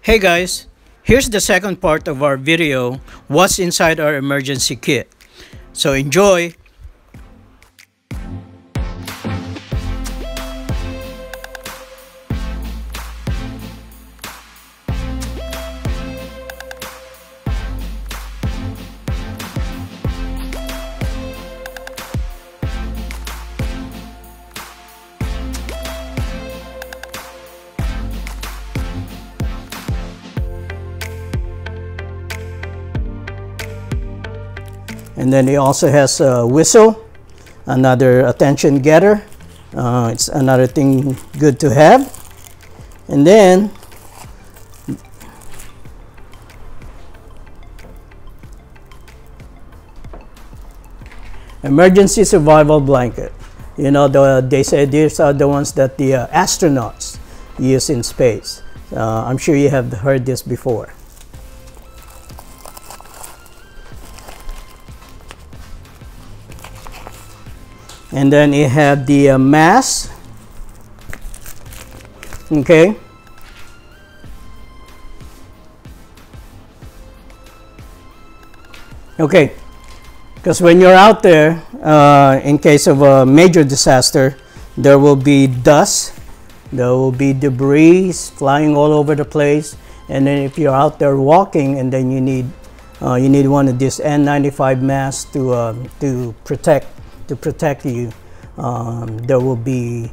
Hey guys, here's the second part of our video, what's inside our emergency kit. So enjoy! And then it also has a whistle, another attention getter. Uh, it's another thing good to have. And then emergency survival blanket. You know, the, they say these are the ones that the uh, astronauts use in space. Uh, I'm sure you have heard this before. And then it had the uh, mass. Okay. Okay. Because when you're out there uh, in case of a major disaster there will be dust there will be debris flying all over the place. And then if you're out there walking and then you need uh, you need one of these N95 masks to uh, to protect to protect you. Um, there will be,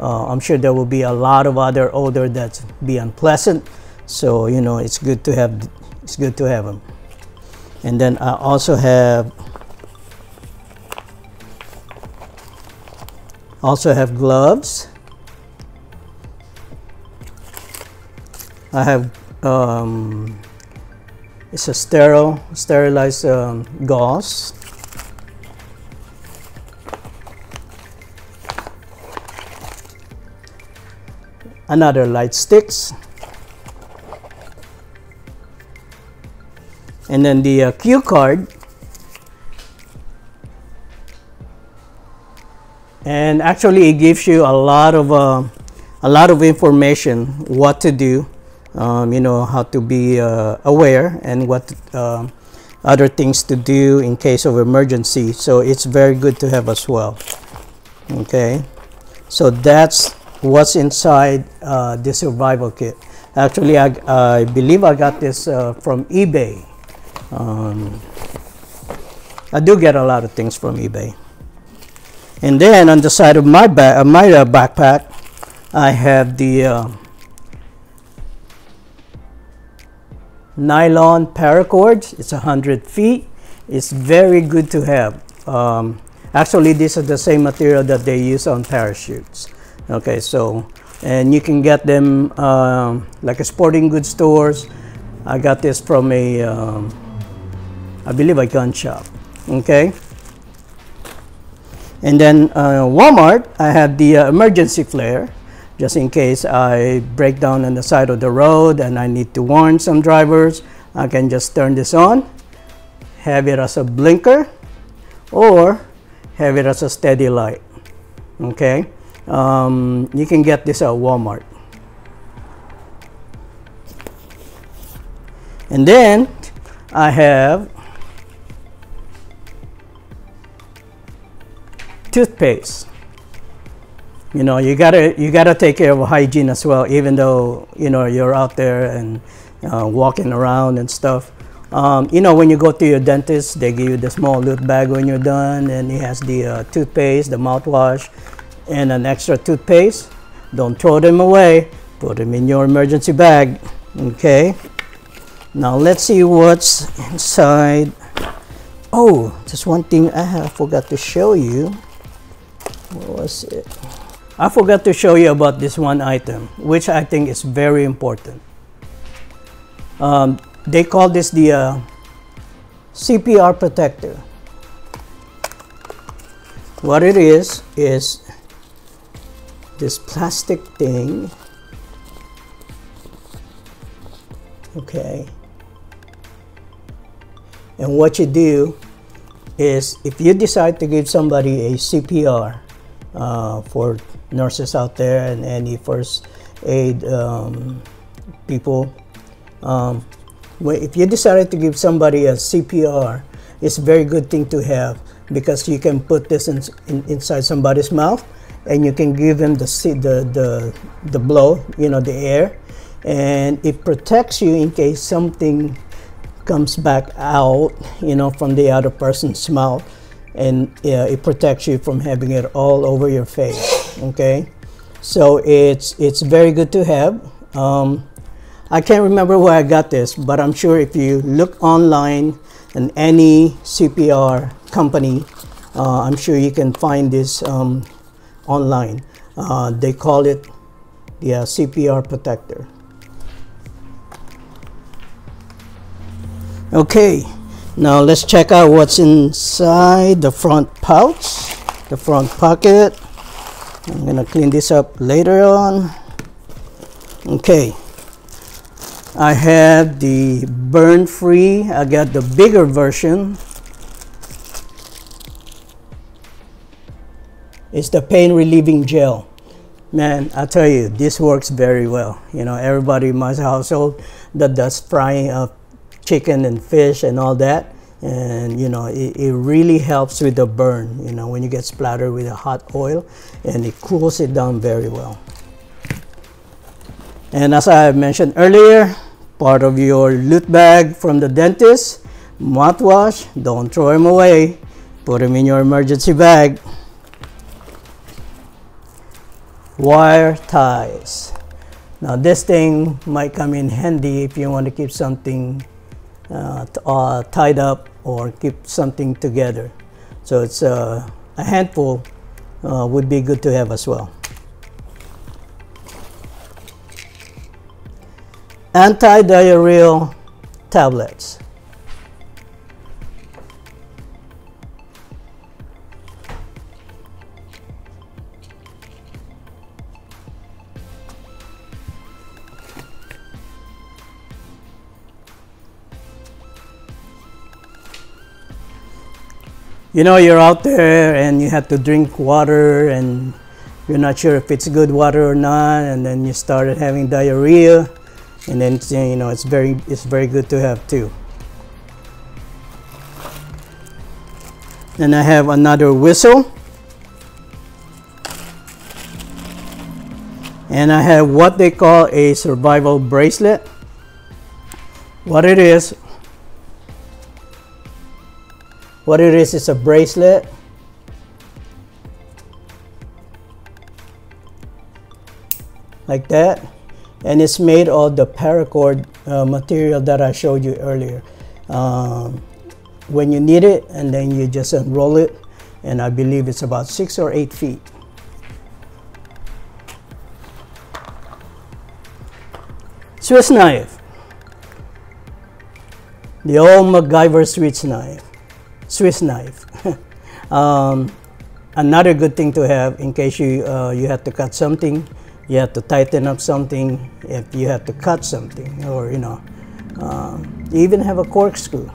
uh, I'm sure there will be a lot of other odor that's be unpleasant. So you know it's good to have it's good to have them. And then I also have also have gloves. I have um, it's a sterile sterilized um, gauze another light sticks. And then the uh, cue card. And actually it gives you a lot of uh, a lot of information what to do um, you know how to be uh, aware and what uh, other things to do in case of emergency. So it's very good to have as well. Okay? So that's what's inside uh, the survival kit. Actually, I, I believe I got this uh, from eBay. Um, I do get a lot of things from eBay. And then on the side of my, ba uh, my uh, backpack, I have the uh, nylon paracord. It's 100 feet. It's very good to have. Um, actually, this is the same material that they use on parachutes okay so and you can get them uh, like a sporting goods stores. I got this from a um, I believe a gun shop okay? And then uh, Walmart I have the uh, emergency flare just in case I break down on the side of the road and I need to warn some drivers. I can just turn this on have it as a blinker or have it as a steady light okay um, you can get this at Walmart. And then I have toothpaste. You know, you gotta you gotta take care of hygiene as well, even though you know you're out there and uh, walking around and stuff. Um, you know, when you go to your dentist, they give you the small little bag when you're done, and it has the uh, toothpaste, the mouthwash, and an extra toothpaste. Don't throw them away. Put them in your emergency bag. Okay. Now let's see what's inside. Oh, just one thing I have forgot to show you. What was it? I forgot to show you about this one item, which I think is very important. Um, they call this the uh, CPR protector. What it is, is this plastic thing okay and what you do is if you decide to give somebody a CPR uh, for nurses out there and any first aid um, people. Um, if you decided to give somebody a CPR, it's a very good thing to have because you can put this in, in, inside somebody's mouth and you can give them the, the, the, the blow, you know, the air, and it protects you in case something comes back out, you know, from the other person's mouth, and uh, it protects you from having it all over your face. Okay, so it's it's very good to have. Um, I can't remember where I got this, but I'm sure if you look online and any CPR company, uh, I'm sure you can find this um, online. Uh, they call it the uh, CPR protector. Okay, now let's check out what's inside the front pouch, the front pocket. I'm gonna clean this up later on. Okay, I have the BurnFree. I got the bigger version. It's the pain relieving gel. Man, I tell you, this works very well. You know, everybody in my household that does frying of chicken and fish and all that, and you know, it, it really helps with the burn. You know, when you get splattered with a hot oil, and it cools it down very well. And as I mentioned earlier, part of your loot bag from the dentist, mouthwash, don't throw them away. Put them in your emergency bag. Wire ties. Now this thing might come in handy if you want to keep something uh, uh, tied up or keep something together. So it's uh, a handful uh, would be good to have as well. anti-diarrheal tablets. You know, you're out there and you have to drink water and you're not sure if it's good water or not, and then you started having diarrhea and then you know it's very it's very good to have too. Then I have another whistle. And I have what they call a survival bracelet. What it is what it is is a bracelet like that and it's made of the paracord uh, material that I showed you earlier. Um, when you need it and then you just unroll it and I believe it's about six or eight feet. Swiss knife. The old MacGyver Swiss knife. Swiss knife. um, another good thing to have in case you, uh, you have to cut something you have to tighten up something, if you have to cut something, or you know, um, you even have a corkscrew.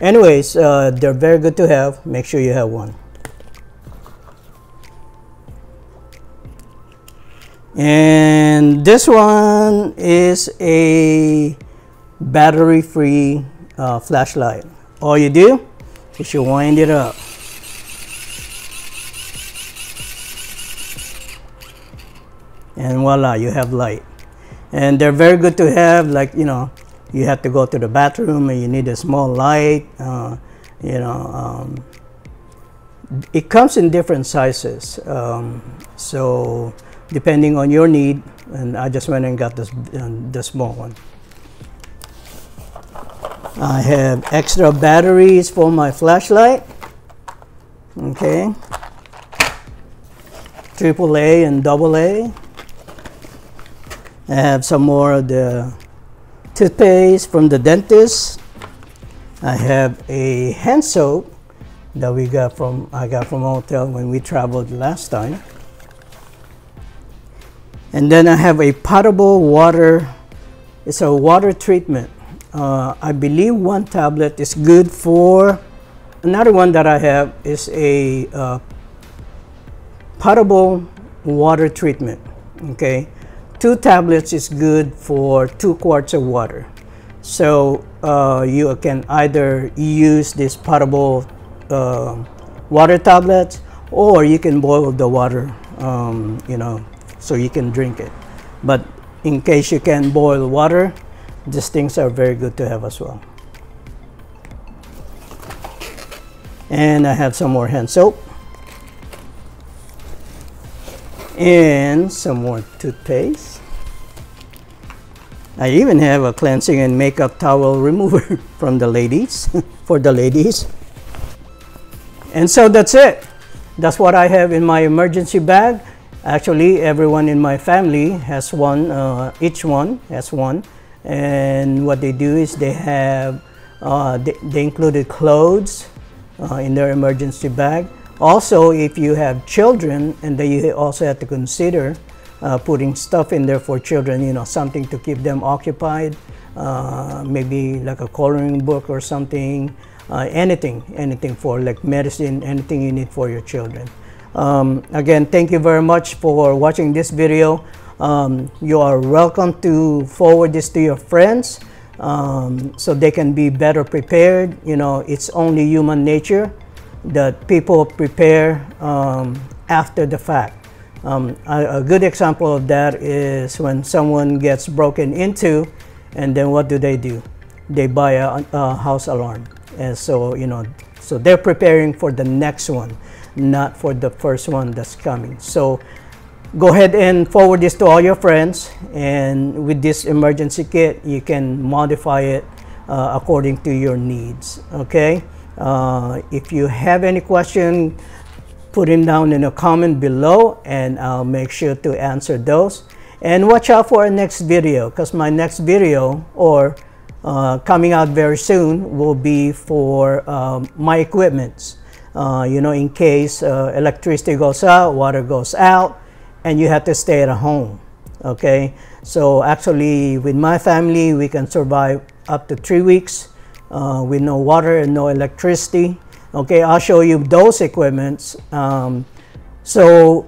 Anyways, uh, they're very good to have. Make sure you have one. And this one is a battery-free uh, flashlight. All you do is should wind it up. and voila you have light. And they're very good to have like you know you have to go to the bathroom and you need a small light uh, you know um, it comes in different sizes. Um, so depending on your need and I just went and got this uh, the small one I have extra batteries for my flashlight okay triple A and double A I have some more of the toothpaste from the dentist. I have a hand soap that we got from I got from a hotel when we traveled last time. And then I have a potable water. It's a water treatment. Uh, I believe one tablet is good for. Another one that I have is a uh, potable water treatment. Okay, two tablets is good for two quarts of water. So uh, you can either use this potable uh, water tablets or you can boil the water, um, you know, so you can drink it. But in case you can boil water, these things are very good to have as well. And I have some more hand soap. And some more toothpaste. I even have a cleansing and makeup towel remover from the ladies, for the ladies. And so that's it. That's what I have in my emergency bag. Actually, everyone in my family has one, uh, each one has one. And what they do is they have, uh, they, they, included clothes uh, in their emergency bag. Also, if you have children, and then you also have to consider uh, putting stuff in there for children, you know, something to keep them occupied, uh, maybe like a coloring book or something, uh, anything, anything for like medicine, anything you need for your children. Um, again, thank you very much for watching this video. Um, you are welcome to forward this to your friends um, so they can be better prepared. You know, it's only human nature that people prepare um, after the fact. Um, a, a, good example of that is when someone gets broken into and then what do they do? They buy a, a house alarm and so you know so they're preparing for the next one not for the first one that's coming so go ahead and forward this to all your friends and with this emergency kit you can modify it uh, according to your needs okay uh, if you have any question put them down in a comment below and I'll make sure to answer those and watch out for our next video because my next video or uh, coming out very soon will be for um, my equipments. Uh, you know, in case uh, electricity goes out, water goes out, and you have to stay at home. Okay, so actually, with my family, we can survive up to three weeks uh, with no water and no electricity. Okay, I'll show you those equipments. Um, so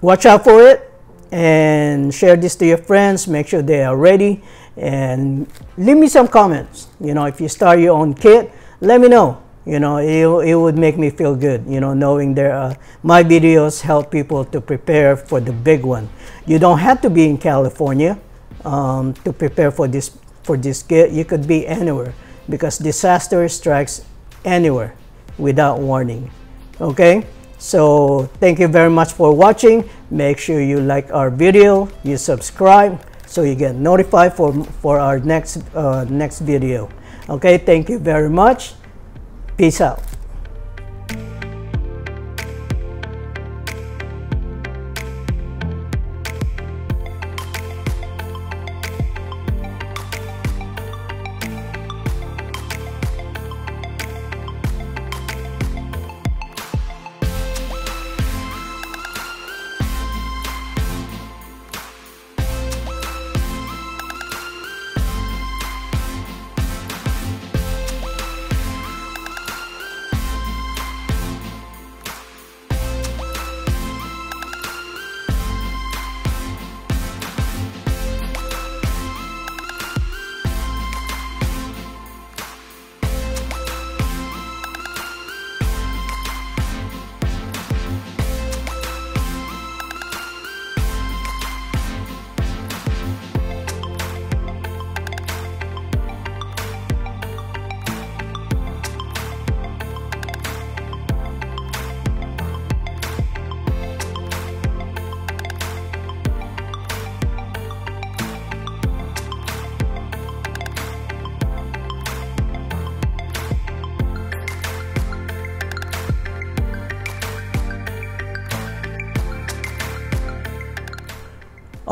watch out for it and share this to your friends. Make sure they are ready and leave me some comments. You know, if you start your own kit, let me know. You know, it, it would make me feel good, you know, knowing there my videos help people to prepare for the big one. You don't have to be in California um, to prepare for this, for this. You could be anywhere because disaster strikes anywhere without warning. Okay? So thank you very much for watching. Make sure you like our video, you subscribe, so you get notified for, for our next, uh, next video. Okay, thank you very much. Peace out.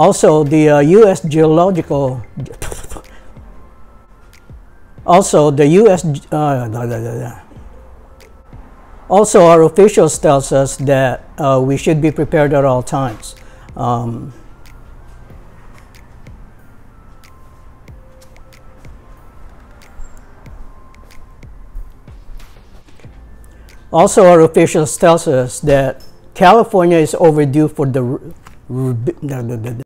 Also, the uh, U.S. Geological, also the U.S. Uh, also, our officials tells us that uh, we should be prepared at all times. Um, also, our officials tells us that California is overdue for the